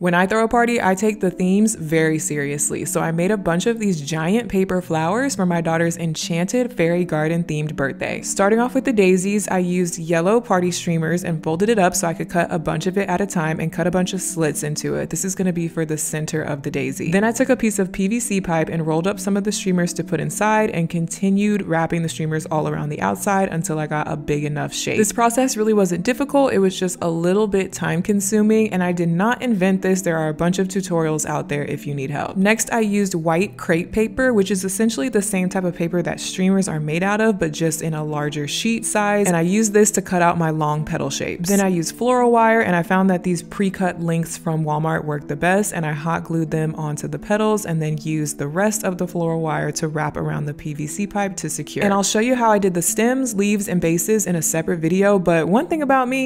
When I throw a party, I take the themes very seriously. So I made a bunch of these giant paper flowers for my daughter's enchanted fairy garden themed birthday. Starting off with the daisies, I used yellow party streamers and folded it up so I could cut a bunch of it at a time and cut a bunch of slits into it. This is gonna be for the center of the daisy. Then I took a piece of PVC pipe and rolled up some of the streamers to put inside and continued wrapping the streamers all around the outside until I got a big enough shape. This process really wasn't difficult, it was just a little bit time consuming and I did not invent this this, there are a bunch of tutorials out there if you need help. Next, I used white crepe paper, which is essentially the same type of paper that streamers are made out of, but just in a larger sheet size. And I used this to cut out my long petal shapes. Then I used floral wire and I found that these pre-cut lengths from Walmart work the best and I hot glued them onto the petals and then used the rest of the floral wire to wrap around the PVC pipe to secure. And I'll show you how I did the stems, leaves, and bases in a separate video, but one thing about me,